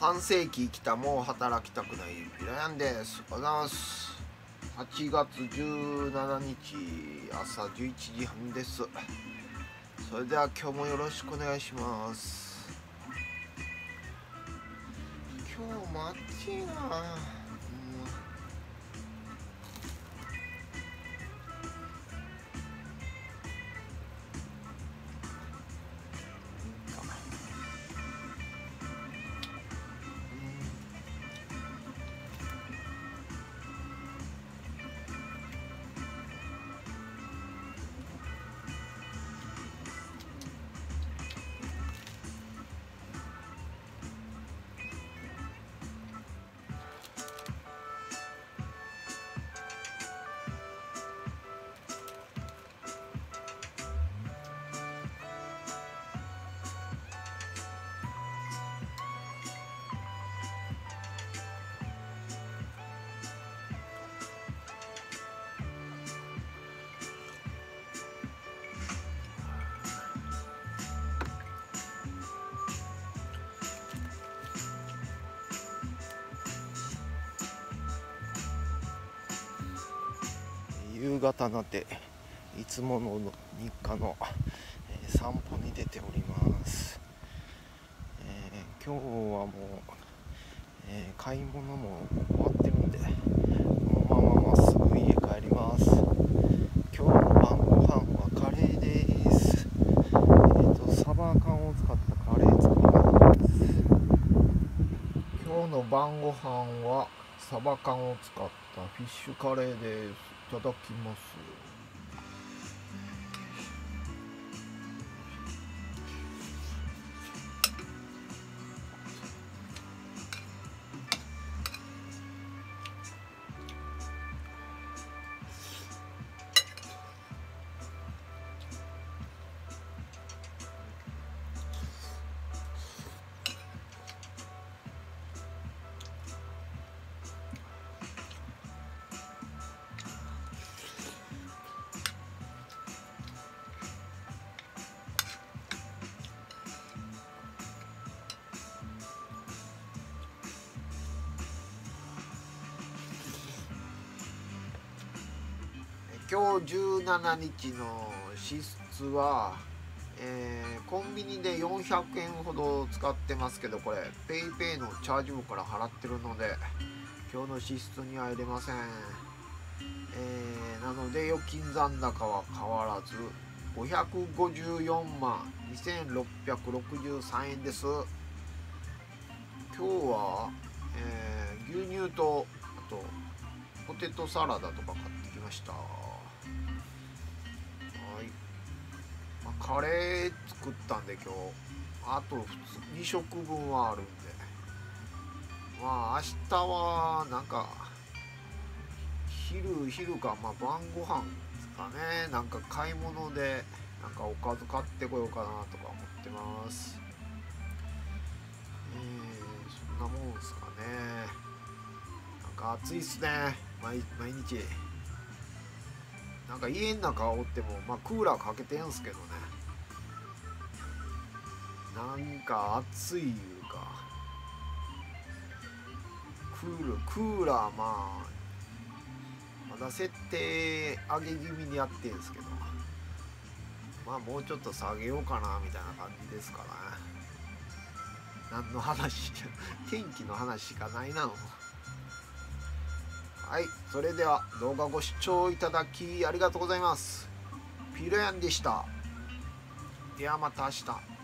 半世紀生きたもう働きたくないビラヤンです。おはようございます。8月17日朝11時半です。それでは今日もよろしくお願いします。今日も暑いな。夕方なっていつもの日課の、え、散歩に出ております、えー、今日はもう、えー、買い物も終わってるんでこのまままっすぐ家帰ります。今日の晩ご飯はカレーです。えっ、とサバ缶を使ったカレー作ります。今日の晩ご飯はサバ缶を使ったフィッシュカレーです。ただきます。今日17日の支出は、えーコンビニで400円ほど使ってますけどこれ PayPay のチャージ部から払ってるので今日の支出には入れません、えーなので預金残高は変わらず554万2663円です。今日は、えー牛乳とあとポテトサラダとか買ってきました。カレー作ったんで今日。あと2食分はあるんで。まあ明日はなんか昼昼かまあ晩ご飯ですかね。なんか買い物でなんかおかず買ってこようかなとか思ってます。えー、そんなもんですかね。なんか暑いっすね。毎毎日。なんか家の中おってもまあクーラーかけてんすけどね。なんか暑いいうか。クールクーラーまあまだ設定上げ気味にやってんすけど。まあもうちょっと下げようかなみたいな感じですから。何の話天気の話しかないなの。はいそれでは動画ご視聴いただきありがとうございます。ピロヤンでした。ではまた明日。